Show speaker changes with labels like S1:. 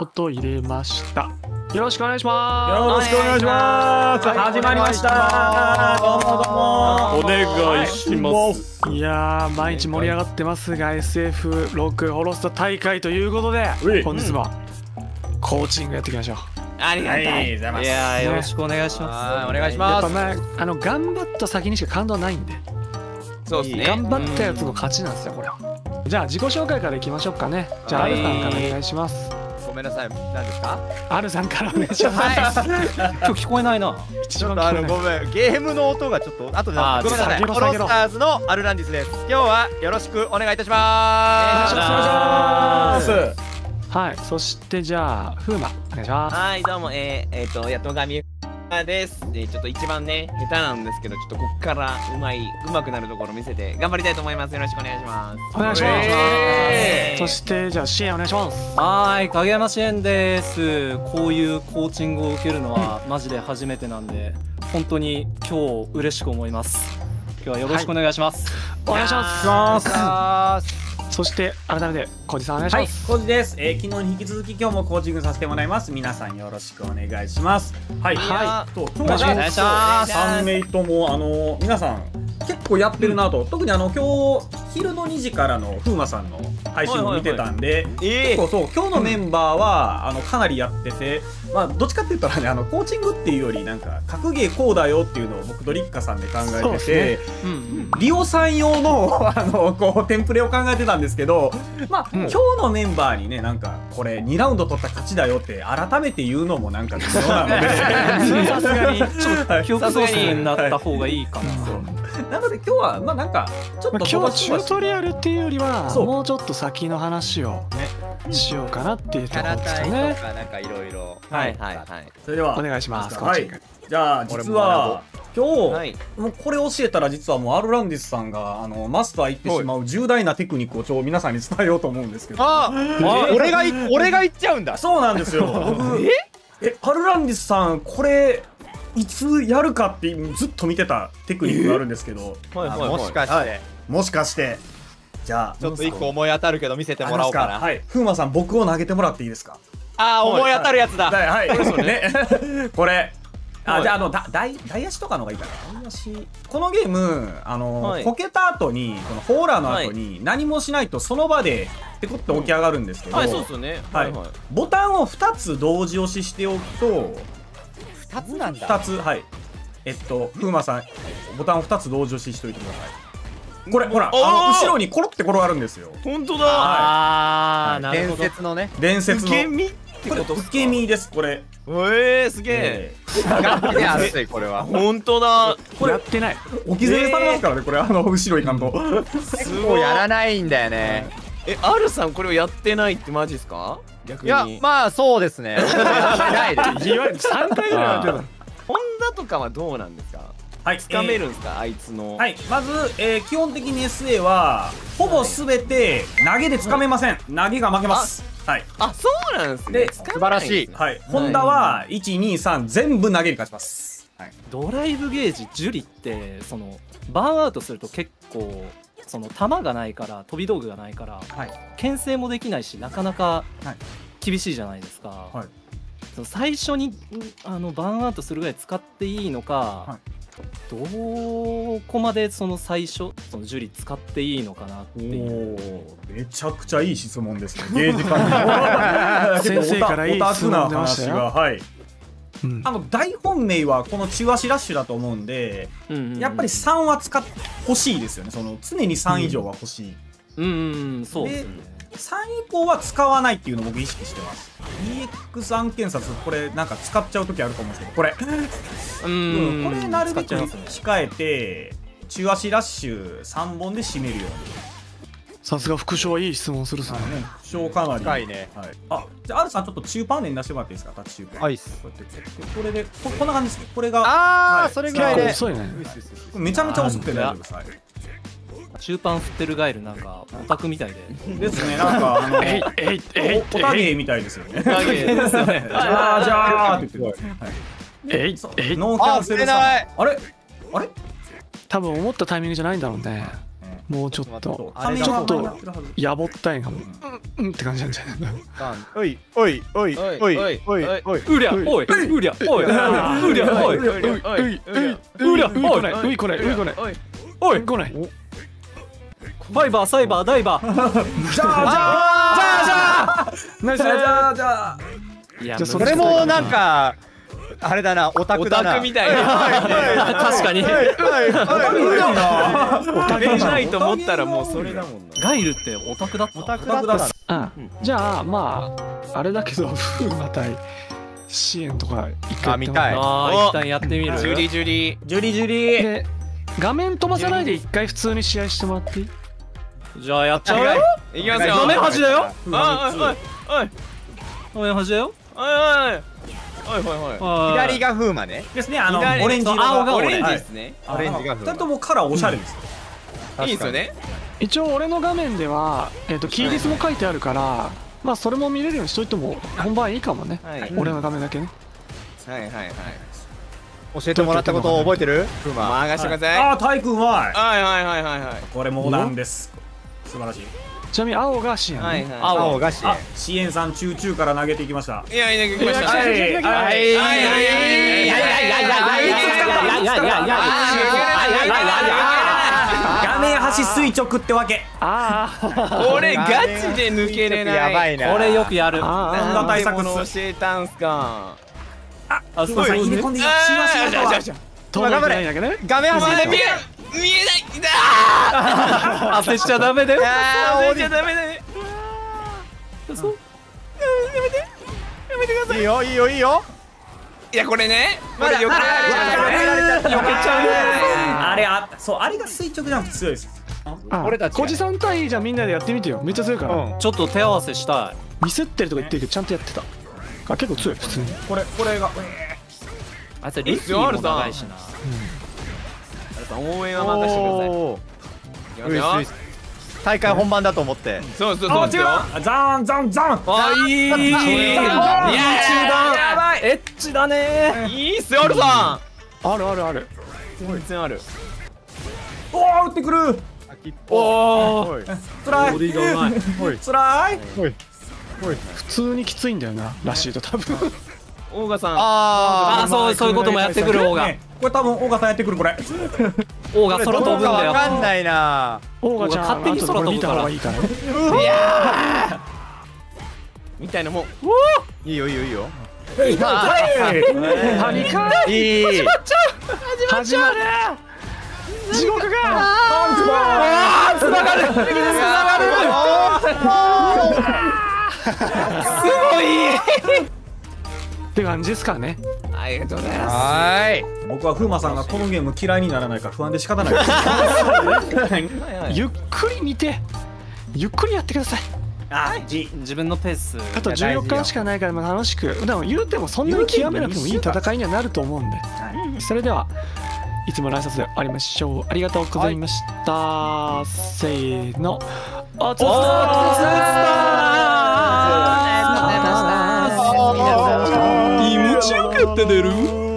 S1: 音入れましたよろしくお願いしま
S2: よろしくお願いします。
S1: はい
S2: 始まりました。どうもどうも。
S3: お願いします。
S1: すいやー毎日盛り上がってますが SF6 ホロスト大会ということで本日もコーチングやっていきましょう
S3: ありがたい。
S2: はいございます
S3: いやーよろしくお願いします。
S2: お願いし
S1: や
S2: ます。
S1: っぱまああの頑張った先にしか感動はないんで
S3: そうですね。
S1: 頑張ったやつの勝ちなんですよこれはじゃあ自己紹介からいきましょうかねじゃあアルさんからお願いします
S4: ごめんなさい、何ですか？
S1: アルさんからお願いします。
S3: 今日聞こえないな。
S1: 一
S4: ちょっとあの、
S1: 番聞こえない
S4: ごめん、ゲームの音がちょっと、後でごめんなさい。ロスターズのアルランディスです。今日はよろしくお願いいたします。
S1: お願いします。はい。そしてじゃあ風磨お願いします。
S3: はいどうも。えー、えっ、とやっとがみです。でちょっと一番ね下手なんですけどちょっとこっからうまいうまくなるところ見せて頑張りたいと思います。よろしくお願いします。
S1: お願いします、
S3: えー
S1: そしてじゃあ支援お願いします。
S5: はーい影山支援です。こういうコーチングを受けるのはマジで初めてなんで本当に今日嬉しく思います。今日はよろしくお願いします、
S1: お願いします。
S4: あ
S1: そして改めて小路さんお願いし
S2: はい
S1: ます、、
S2: コーチです。えー、昨日に引き続き今日もコーチングさせてもらいます。皆さんよろしくお願いします。はい。
S1: は
S2: と今日は
S5: お願いします
S2: 3名ともあの皆さん結構やってるなと、特にあの今日昼の2時からの風磨さんの配信を見てたんで、
S3: え
S2: 結構そう今日のメンバーは、あのかなりやってて、まあどっちかって言ったらねあのコーチングっていうよりなんか格ゲーこうだよっていうのを僕とリッカさんで考えてて、
S1: す
S5: うんうん。
S2: リオさん用の あのこうテンプレを考えてたんですけど、まあ、今日のメンバーにねなんかこれ2ラウンド取った勝ちだよって改めて言うのもなんか微妙なので。
S5: さすがにちょっと記憶喪失になった方がいいかな、
S2: なので今日はまあなんかちょっと
S1: まあ、今日はチュートリアルっていうよりはもうちょっと先の話をしようかなっていう
S4: キ
S1: ところですかね。
S4: とかなんかいろい。ろ。
S3: はい。はい。はい。
S2: それでは
S1: お願いしますコ
S2: はい。じゃあ実は今日、
S3: はい。
S2: もうこれ教えたら実はもうアルランディスさんがあのマスター行ってしまう重大なテクニックをちょ皆さんに伝えようと思うんですけど。
S4: ああ、俺がい、俺が言っちゃうんだ。
S2: そうなんですよ。僕えアルランディスさんこれいつやるかってずっと見てたテクニックがあるんですけど、
S4: もしかし
S2: は
S4: て、
S2: もしかして。じゃあ
S4: ちょっと一個思い当たるけど見せて
S2: あ
S4: もらおうかな。
S2: りますはい。風磨さん僕を投げてもらっていいですか？
S4: ああ、思い当たるやつだ。
S2: はい。はい。ね。これ。あ、
S3: はい。
S2: じゃああのだ大大足とかの方がいいかな。大足。このゲームあの、
S3: はい。
S2: こけた後にこのホーラーの後に何もしないとその場でペコって起き上がるんですけど、
S3: はいそうですよね。
S2: はいボタンを2つ同時押ししておくと
S4: 二つなんだ。
S2: 2つはいえっと風磨さんボタンを2つ同時押ししといてくださいこれほらあの後ろにコロって転がるんですよ
S3: 本当だ。
S5: あーなる
S4: 伝
S5: ほど
S4: 説のね。
S2: 伝説の
S3: 受け身って
S2: これ受け身ですこれ、
S3: えー、すげえ。
S4: ガチで熱い、これは。
S3: 本当だ。
S1: やってない
S2: 置き去りされますからねこれあの後ろいかんと
S4: 結構やらないんだよね。
S3: え、アルさんこれをやってないってマジですか？逆に。
S4: いや、まあそうですね。やってないです。
S1: いわゆる3回ぐらいやってた
S3: ホンダとかはどうなんですか
S2: はい
S3: つかめるんですか、あいつの。
S2: はい、まず、えー基本的に SA はほぼすべて投げでつかめません、投げが負けますはい、
S3: あ、そうなんですね。
S2: で
S3: つかめない
S2: はい、ホンダは123全部投げに勝ちます、はい、
S5: ドライブゲージジュリってそのバーンアウトすると結構その弾がないから飛び道具がないから
S2: はい。
S5: 牽制もできないしなかなか
S2: はい。
S5: 厳しいじゃないですか、
S2: はい。
S5: その最初にんあのバーンアウトするぐらい使っていいのか、
S2: は
S5: どこまでその最初そのジュリ使っていいのかなっていう。
S2: おめちゃくちゃいい質問ですね。ゲージ感の
S1: 先生からいい質問出ました
S2: 話
S1: よ
S2: がはい
S1: うん。
S2: あの大本命はこの中足ラッシュだと思うんで、
S5: うんうんうん。
S2: やっぱり3は使ってほしいですよね。その常に3以上は欲しい、
S5: うん。うんうんそうですよね。
S2: 3以降は使わないっていうのを僕意識してます。EX 案件札これなんか使っちゃう時あると思うんですけどこれ。
S5: う
S2: うん。んこれなるべく控えて中足ラッシュ3本で締めるように
S1: さすが副将はいい質問するっすね。
S2: ね負傷かなり。
S4: 深いね。
S2: はい、あじゃあ R さんちょっと中パンネに出してもらっていいですか？タッチ中パン
S4: はい。っす
S2: これでここんな感じですね。これが
S4: ああ、
S2: はい。
S4: それぐらいで。
S1: 遅いね。
S2: めちゃめちゃ遅くて大丈夫です、はい。
S5: 中パン振ってるガエルなんかオタクみたいで。
S2: ですね。なんかあの
S1: えいえいえい
S2: おおたげみたいですよね。
S5: オタゲですよね。
S2: じゃあじゃあって言って
S1: えいえい。
S2: ノーキャンセルさん。
S4: あ触れ？
S2: あれ？
S1: 多分思ったタイミングじゃないんだろうね
S2: ね
S1: もうちょっと。
S4: あれだ
S1: ちょっと
S2: は
S1: やぼったいかも。うん。うんって感じなんじゃない？
S4: おいおいおいおいおいおいおいう
S5: りゃおい。うりゃおい。うりゃおい。
S1: うい。うい。うい。うい。うりゃういこない。ういこない。ういこない。
S5: おい
S1: こない。
S5: ファイバーサイバーダイバー。
S2: じゃあ
S1: ナイス
S2: じゃあじゃあ。じゃあ
S5: いや
S1: じゃあそ
S4: それもなんかあれだなオタ
S3: オ
S4: クだな。
S3: タクみたいな。
S5: 確かに。
S4: はいはいはい
S3: 食べないと思ったらもうそれだもんな。
S5: ガイルってオタクだった
S4: オタクだったな
S1: うんじゃあまああれだけど風魔対支援とか一回や
S4: たい。
S5: あー一旦やってみる。
S3: ジュリジュリ。
S2: ジュリジュリ。
S1: で画面飛ばさないで一回普通に試合してもらっていい？
S5: じゃあやっちゃうよ。
S3: いきますよ。
S5: 画面端だよ。
S3: おいおいおいおい。
S5: 画面端だよ。
S3: おいおいおいおいおい。
S4: 左が風魔ね。
S2: ですねあの
S3: 左
S2: オレンジ色
S5: 青が
S3: オレンジ
S2: はい
S3: ですね。
S4: オレンジが風
S2: 二人と
S4: 魔
S2: もカラーおしゃれです。
S3: いいですよね。
S1: 一応俺の画面では、えー、とキーリスも書いてあるからまあそれも見れるようにしといても本番いいかもね、
S3: はい。
S1: 俺の画面だけね。
S3: はいはいはい
S4: 教えてもらったことを覚えてる？風魔
S3: 任してください。
S2: ああ体育うまい。
S3: はいはいはいはいはい。
S2: これモダンです素晴らしい。
S1: ちなみに青が支援、ね
S3: はいはい。
S5: 青。
S4: 青が支援
S2: あ支援さんチューチューから投げていきました。
S3: い。やい。や来ました
S2: はい。
S3: はい。はい。はい。はい。
S2: 画面端垂直ってわけ
S1: ああ
S3: 俺ガチで抜けれない。
S4: やばい。な
S5: これよくやる
S1: あ
S2: こんな対策
S3: 教えたんすか
S5: あ
S2: 風磨さん入れ込んでい。い。しましょうとは
S1: 届い。てない。んだけどね
S4: 画面端で
S3: まだ見え見えないだ！
S5: 焦っちゃダメだよ。
S3: あー出ちゃダメだね
S4: い。いよいいよいいよ。
S3: いやこれね
S4: まだ
S3: 避けちゃう
S2: あれあそうあれが垂直じゃなくて強いです。
S1: あ
S4: 俺たちが。
S1: 小路さん対じゃあみんなでやってみてよ。めっちゃ強いから、
S4: うん。
S5: ちょっと手合わせしたい。
S1: ミスってるとか言ってるけどちゃんとやってた。あ結構強い普通に。
S2: これこれが
S5: あいつリッキーも長いしな
S3: 応援は任せてください。
S4: 大会本番だと思って。
S3: そうそうそう。
S2: あ違う。ザンザンザン。
S3: あいいいや
S2: い
S3: い
S5: エッチだ。ね。
S3: いいっすよアルさ
S1: あるあるある。
S3: ん全然ある。
S2: おお打ってくる。
S5: おお
S2: つらい。
S5: ボディがうまい。
S2: つら い。
S1: 普通にきついんだよならしいと多分
S3: オー。ガさん
S4: あ
S5: あーそうそういうこともやってくる方が
S2: ね。これ多分尾形やってくるこれ。
S5: 王が空飛ぶんだ
S4: わかん
S5: よ
S4: ないな。
S1: オーガちゃん
S5: 勝手に空飛ぶから。
S1: いいから。
S3: みたいなもん。
S4: いいよいいよいいよ。
S1: は2回
S4: いい。
S1: 始まる。地獄が。
S2: つながる
S1: って感じですかね。
S3: ありがとうございま
S4: はーい。
S2: 僕は風磨さんがこのゲーム嫌いにならないから不安で仕方な
S3: い。
S1: ゆっくり見てゆっくりやってください。
S2: あじ
S5: 自分のペース
S1: あと
S4: いや大事よ
S1: 14巻しかないからまあ楽しく。でも言うてもそんなに極めなくてもいい戦いにはなると思うんで。それではいつもの挨拶で終わりましょうありがとうございました、せーの。おつつ
S5: 気持ちよかっただろ